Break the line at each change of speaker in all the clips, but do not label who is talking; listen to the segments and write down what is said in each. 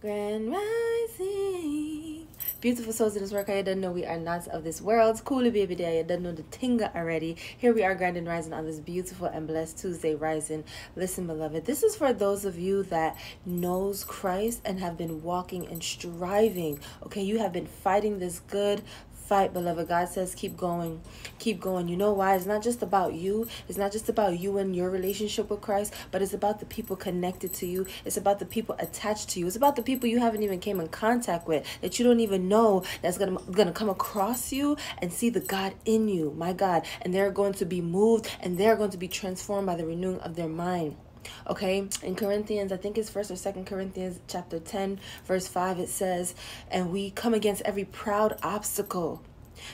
Grand Rising. Beautiful souls in this work. I don't know we are not of this world. Cool baby day. I don't know the tinga already. Here we are, grand and rising on this beautiful and blessed Tuesday rising. Listen, beloved, this is for those of you that knows Christ and have been walking and striving. Okay, you have been fighting this good fight, beloved. God says, keep going. Keep going. You know why? It's not just about you. It's not just about you and your relationship with Christ, but it's about the people connected to you. It's about the people attached to you. It's about the people you haven't even came in contact with that you don't even know that's gonna gonna come across you and see the God in you, my God. And they're going to be moved and they're going to be transformed by the renewing of their mind okay in corinthians i think it's first or second corinthians chapter 10 verse 5 it says and we come against every proud obstacle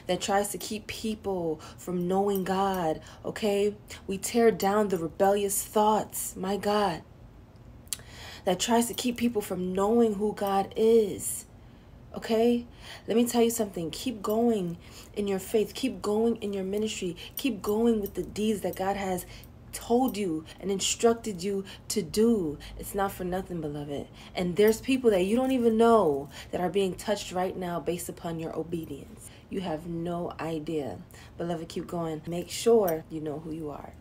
that tries to keep people from knowing god okay we tear down the rebellious thoughts my god that tries to keep people from knowing who god is Okay? Let me tell you something. Keep going in your faith. Keep going in your ministry. Keep going with the deeds that God has told you and instructed you to do. It's not for nothing, beloved. And there's people that you don't even know that are being touched right now based upon your obedience. You have no idea. Beloved, keep going. Make sure you know who you are.